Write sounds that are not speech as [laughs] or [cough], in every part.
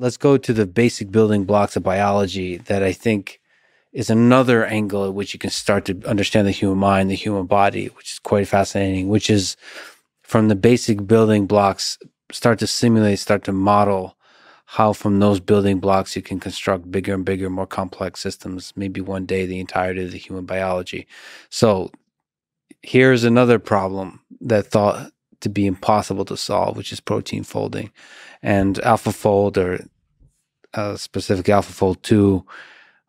let's go to the basic building blocks of biology that I think is another angle at which you can start to understand the human mind, the human body, which is quite fascinating, which is from the basic building blocks, start to simulate, start to model how from those building blocks you can construct bigger and bigger, more complex systems, maybe one day the entirety of the human biology. So here's another problem that thought to be impossible to solve, which is protein folding. And AlphaFold or uh, specific AlphaFold 2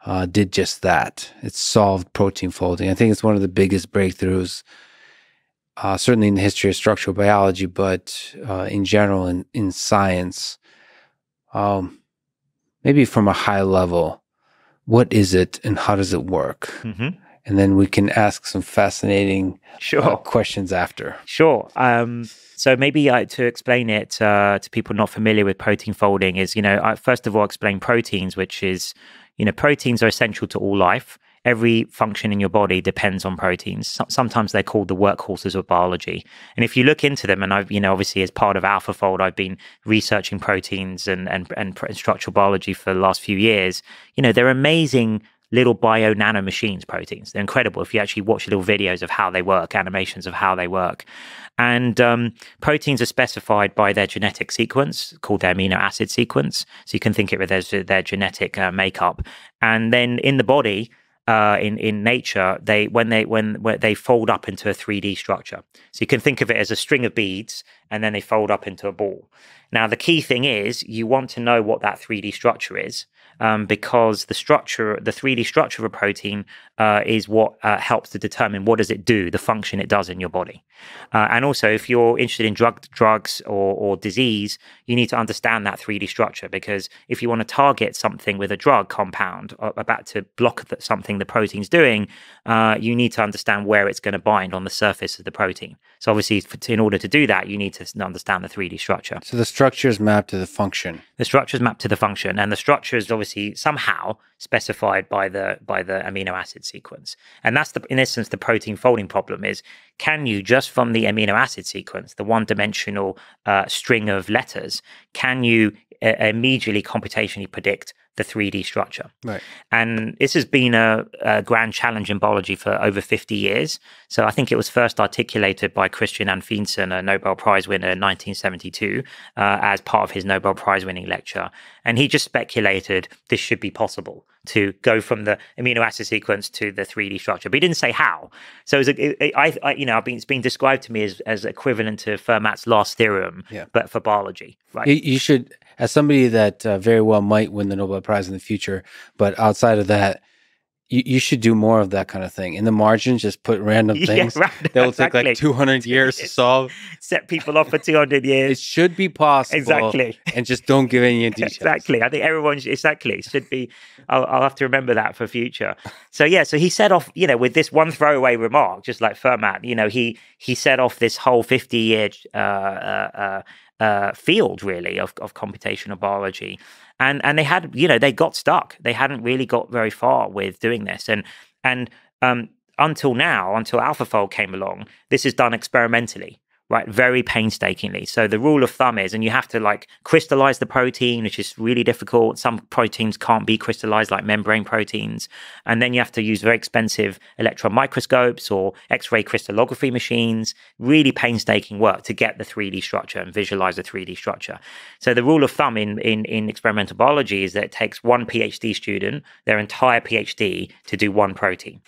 uh, did just that. It solved protein folding. I think it's one of the biggest breakthroughs, uh, certainly in the history of structural biology, but uh, in general in, in science um, maybe from a high level, what is it and how does it work? Mm-hmm. And then we can ask some fascinating uh, sure. uh, questions after. Sure. Um, so maybe uh, to explain it uh, to people not familiar with protein folding is, you know, I first of all explain proteins, which is, you know, proteins are essential to all life every function in your body depends on proteins. Sometimes they're called the workhorses of biology. And if you look into them, and I've, you know, obviously as part of AlphaFold, I've been researching proteins and, and, and structural biology for the last few years. You know, they're amazing little bio nano machines, proteins. They're incredible if you actually watch little videos of how they work, animations of how they work. And um, proteins are specified by their genetic sequence called their amino acid sequence. So you can think of it as their genetic uh, makeup. And then in the body, uh, in in nature, they when they when, when they fold up into a 3D structure. So you can think of it as a string of beads, and then they fold up into a ball. Now the key thing is you want to know what that 3D structure is, um, because the structure, the 3D structure of a protein, uh, is what uh, helps to determine what does it do, the function it does in your body. Uh, and also, if you're interested in drug, drugs or, or disease, you need to understand that 3D structure because if you want to target something with a drug compound uh, about to block something the protein's doing, uh, you need to understand where it's going to bind on the surface of the protein. So obviously, in order to do that, you need to understand the 3D structure. So the structure is mapped to the function. The structure is mapped to the function, and the structure is obviously somehow specified by the by the amino acid sequence. And that's the in essence the protein folding problem is can you just from the amino acid sequence, the one dimensional uh, string of letters, can you uh, immediately computationally predict the 3D structure. Right. And this has been a, a, grand challenge in biology for over 50 years. So I think it was first articulated by Christian Anfinsen, a Nobel Prize winner in 1972, uh, as part of his Nobel Prize winning lecture. And he just speculated this should be possible to go from the amino acid sequence to the 3D structure, but he didn't say how. So it, a, it I, I, you know, been, it's been described to me as, as equivalent to Fermat's last theorem, yeah. but for biology. Right? You, you should, as somebody that uh, very well might win the Nobel Prize in the future, but outside of that, you, you should do more of that kind of thing. In the margins, just put random [laughs] things yeah, right, that will exactly. take like 200 years to [laughs] solve. Set people off for 200 years. It should be possible. Exactly. [laughs] And just don't give any details. exactly. I think everyone, exactly, it should be. I'll, I'll, have to remember that for future. So, yeah, so he set off, you know, with this one throwaway remark, just like Fermat, you know, he he set off this whole 50 year uh, uh, uh, field, really, of, of computational biology. And and they had you know they got stuck. They hadn't really got very far with doing this. And and um, until now until alphafold came along this is done experimentally right? Very painstakingly. So the rule of thumb is, and you have to like crystallize the protein, which is really difficult. Some proteins can't be crystallized, like membrane proteins. And then you have to use very expensive electron microscopes or X ray crystallography machines. Really painstaking work to get the 3D structure and visualize the 3D structure. So the rule of thumb in, in, in experimental biology is that it takes one PhD student, their entire PhD, to do one protein.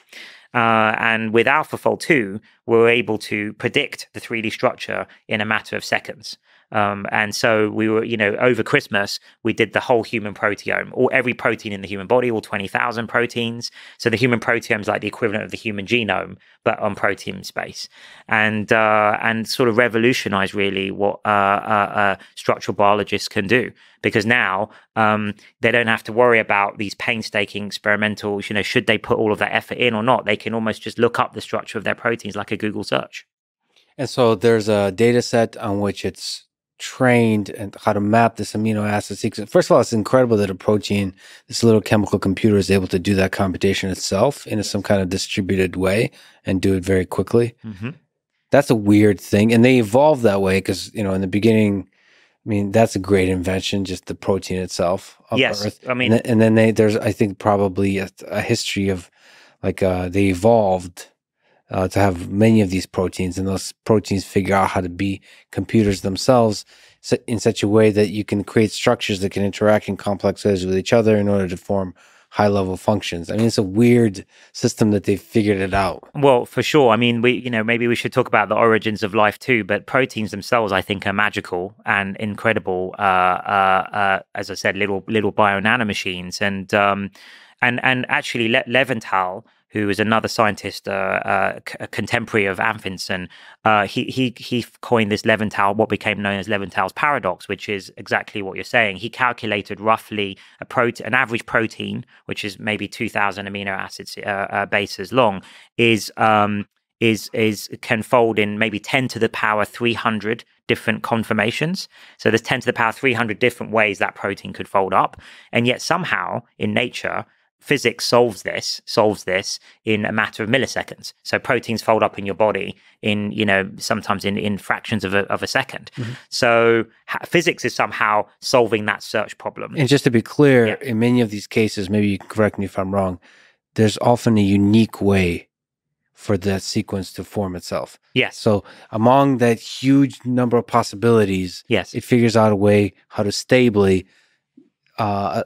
Uh, and with AlphaFold 2, we are able to predict the 3D structure in a matter of seconds. Um, and so we were, you know, over Christmas, we did the whole human proteome, or every protein in the human body, all 20,000 proteins. So the human proteome is like the equivalent of the human genome, but on protein space. And, uh, and sort of revolutionize really what uh, uh, uh, structural biologists can do. Because now um, they don't have to worry about these painstaking experimentals, you know, should they put all of that effort in or not? They can almost just look up the structure of their proteins like a Google search. And so there's a data set on which it's trained and how to map this amino acid sequence. First of all, it's incredible that a protein, this little chemical computer, is able to do that computation itself in some kind of distributed way and do it very quickly. Mm-hmm. That's a weird thing, and they evolved that way because you know in the beginning, I mean, that's a great invention, just the protein itself of yes, Earth. I mean, and, th- and then they, there's, I think, probably a, a history of like uh, they evolved uh, to have many of these proteins, and those proteins figure out how to be computers themselves in such a way that you can create structures that can interact in complex ways with each other in order to form high level functions. I mean, it's a weird system that they figured it out. Well, for sure. I mean, we, you know, maybe we should talk about the origins of life too, but proteins themselves, I think, are magical and incredible. Uh, uh, uh, as I said, little, little bio nanomachines. And, um, and, and actually, Le- Levinthal, who is another scientist, uh, uh, a contemporary of Anfinsen, uh, he he he coined this Levinthal, what became known as Levinthal's paradox, which is exactly what you're saying. He calculated roughly a protein, an average protein, which is maybe 2,000 amino acids uh, uh, bases long, is um, is is can fold in maybe 10 to the power 300 different conformations. So there's 10 to the power 300 different ways that protein could fold up, and yet somehow in nature physics solves this solves this in a matter of milliseconds. So proteins fold up in your body in you know sometimes in in fractions of a, of a 2nd mm-hmm. so ha- physics is somehow solving that search problem. And just to be clear yeah. in many of these cases maybe you can correct me if i'm wrong there's often a unique way for that sequence to form itself. Yes. So among that huge number of possibilities yes. it figures out a way how to stably uh,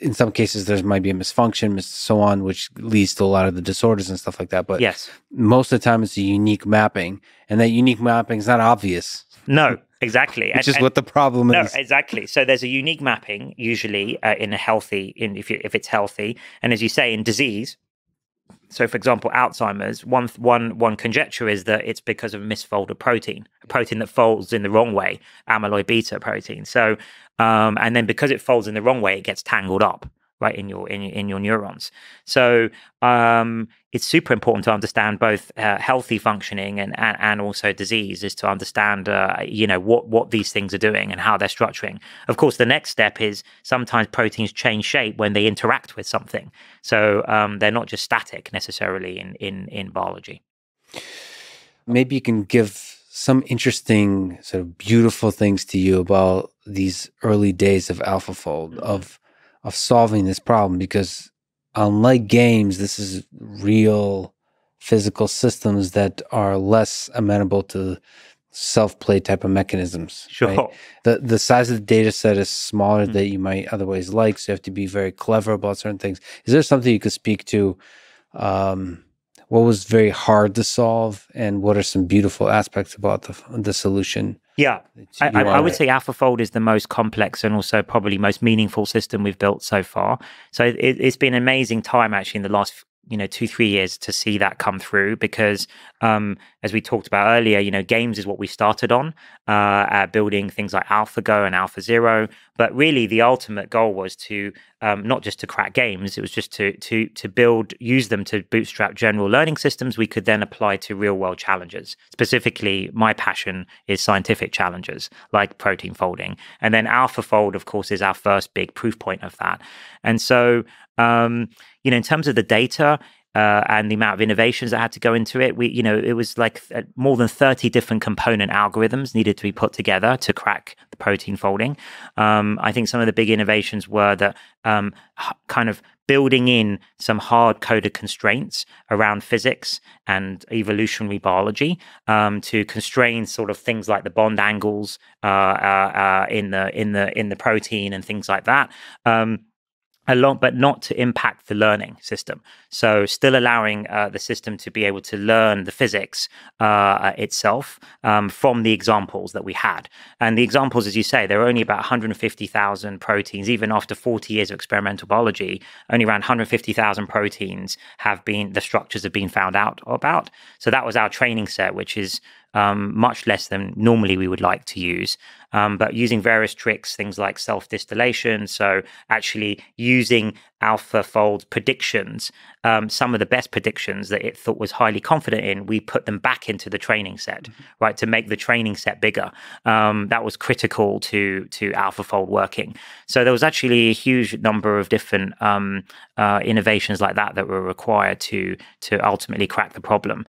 in some cases there might be a misfunction, so on, which leads to a lot of the disorders and stuff like that. But yes, most of the time it's a unique mapping, and that unique mapping is not obvious. No, exactly. Which and, is what the problem no, is. No, exactly. So there's a unique mapping usually uh, in a healthy, in if you, if it's healthy, and as you say, in disease. So, for example, Alzheimer's. One one one conjecture is that it's because of misfolded protein, a protein that folds in the wrong way, amyloid beta protein. So um, and then because it folds in the wrong way, it gets tangled up right in your in, in your neurons. So um, it's super important to understand both uh, healthy functioning and, and, and also disease is to understand uh, you know what what these things are doing and how they're structuring. Of course, the next step is sometimes proteins change shape when they interact with something. So um, they're not just static necessarily in in in biology. Maybe you can give some interesting, sort of beautiful things to you about these early days of AlphaFold mm-hmm. of of solving this problem because unlike games, this is real physical systems that are less amenable to self-play type of mechanisms. Sure. Right? The the size of the data set is smaller mm-hmm. than you might otherwise like, so you have to be very clever about certain things. Is there something you could speak to um, what was very hard to solve and what are some beautiful aspects about the, the solution yeah. I, I, would say alphafold is the most complex and also probably most meaningful system we've built so far. So it, has been an amazing time actually in the last you know two three years to see that come through because um, as we talked about earlier you know games is what we started on uh, building things like AlphaGo and AlphaZero but really the ultimate goal was to um, not just to crack games it was just to to to build use them to bootstrap general learning systems we could then apply to real world challenges. Specifically my passion is scientific challenges like protein folding. And then AlphaFold of course is our first big proof point of that. And so um, you know, in terms of the data, uh, and the amount of innovations that had to go into it. We, you know, it was like uh, more than 30 different component algorithms needed to be put together to crack the protein folding. Um, I think some of the big innovations were that um, kind of building in some hard coded constraints around physics and evolutionary biology um, to constrain sort of things like the bond angles uh, uh, uh in the in the in the protein and things like that. Um, along, but not to impact the learning system. So, still allowing uh, the system to be able to learn the physics uh, itself um, from the examples that we had. And the examples, as you say, there are only about 150,000 proteins. Even after 40 years of experimental biology, only around 150,000 proteins have been the structures have been found out about. So that was our training set, which is um, much less than normally we would like to use. Um, but using various tricks, things like self distillation. So, actually using AlphaFold predictions, um, some of the best predictions that it thought was highly confident in, we put them back into the training set, mm-hmm. right, to make the training set bigger. Um, that was critical to to AlphaFold working. So, there was actually a huge number of different um, uh, innovations like that that were required to to ultimately crack the problem.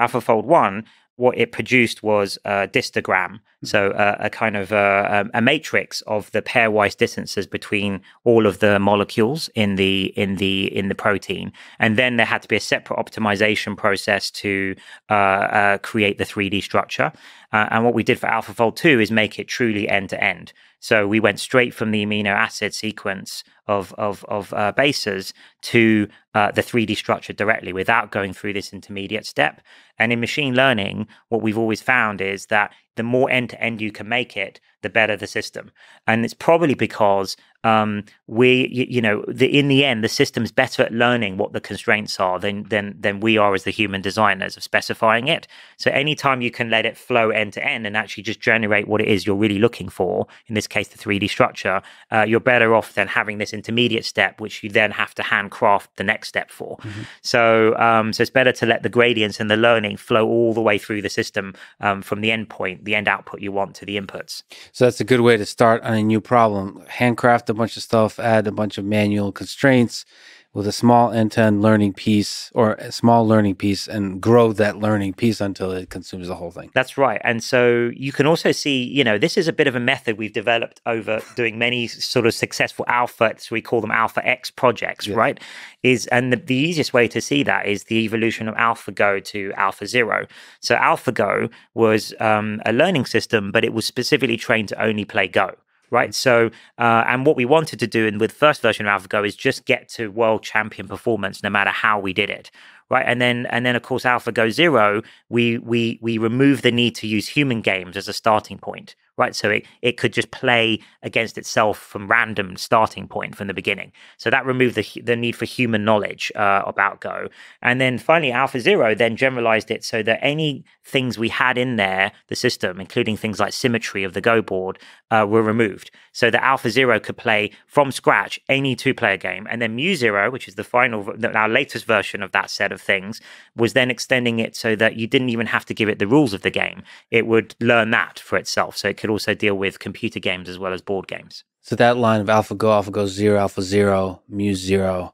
AlphaFold 1 what it produced was a distogram, so uh, a kind of uh, um, a matrix of the pairwise distances between all of the molecules in the in the in the protein, and then there had to be a separate optimization process to uh, uh create the 3D structure. Uh, and what we did for AlphaFold 2 is make it truly end to end. So we went straight from the amino acid sequence of of, of uh, bases to uh, the 3D structure directly without going through this intermediate step. And in machine learning, what we've always found is that the more end to end you can make it, the better the system. And it's probably because um, we, you, you, know, the, in the end, the system's better at learning what the constraints are than than than we are as the human designers of specifying it. So anytime you can let it flow end to end and actually just generate what it is you're really looking for, in this case, the 3D structure, uh, you're better off than having this intermediate step, which you then have to handcraft the next step for. Mm-hmm. So, um, so it's better to let the gradients and the learning flow all the way through the system um, from the endpoint, the end output you want to the inputs. So that's a good way to start on a new problem. Handcraft a bunch of stuff, add a bunch of manual constraints, with a small end-to-end learning piece or a small learning piece and grow that learning piece until it consumes the whole thing. That's right. And so you can also see, you know, this is a bit of a method we've developed over doing many sort of successful alpha, so we call them alpha X projects, yeah. right? Is and the, the easiest way to see that is the evolution of AlphaGo to AlphaZero. So AlphaGo was um, a learning system, but it was specifically trained to only play Go right? So, uh, and what we wanted to do in with first version of AlphaGo is just get to world champion performance, no matter how we did it, right? And then, and then of course, AlphaGo Zero, we we we remove the need to use human games as a starting point, right? So it, it could just play against itself from random starting point from the beginning. So that removed the, the need for human knowledge uh, about Go. And then finally, Alpha Zero then generalized it so that any things we had in there, the system, including things like symmetry of the Go board, uh, were removed. So that Alpha Zero could play from scratch any two player game. And then Mu Zero, which is the final, our latest version of that set of things, was then extending it so that you didn't even have to give it the rules of the game. It would learn that for itself. So it could also deal with computer games as well as board games. So that line of AlphaGo, AlphaGo Zero, Alpha Zero, Mu Zero,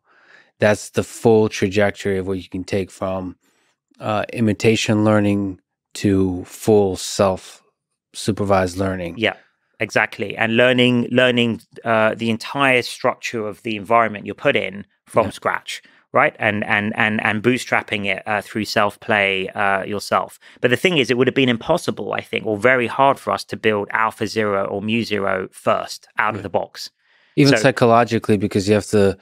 that's the full trajectory of what you can take from uh, imitation learning to full self supervised learning. Yeah, exactly. And learning learning uh, the entire structure of the environment you're put in from yeah. scratch right? And and and and bootstrapping it uh, through self play uh, yourself. But the thing is, it would have been impossible, I think, or very hard for us to build Alpha Zero or Mu Zero first out yeah. of the box. Even so, psychologically, because you have to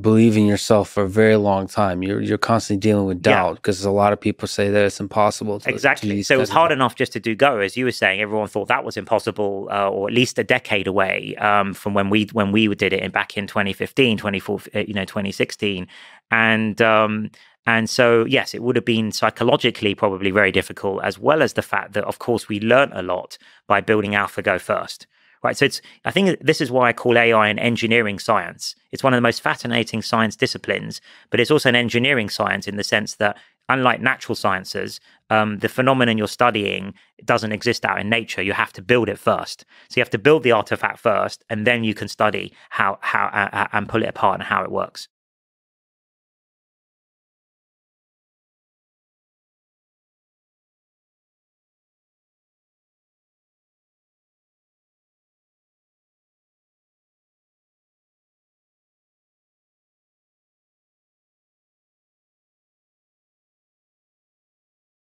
believe in yourself for a very long time. You're you're constantly dealing with doubt because yeah. a lot of people say that it's impossible. To, exactly. To so it was hard enough just to do Go, as you were saying. Everyone thought that was impossible, uh, or at least a decade away um, from when we when we did it in, back in 2015, 2014, uh, you know, 2016, and. Um, and so, yes, it would have been psychologically probably very difficult, as well as the fact that, of course, we learned a lot by building AlphaGo first right? So it's I think this is why I call AI an engineering science. It's one of the most fascinating science disciplines, but it's also an engineering science in the sense that unlike natural sciences, um, the phenomenon you're studying doesn't exist out in nature. You have to build it first. So you have to build the artifact first, and then you can study how how uh, uh and pull it apart and how it works.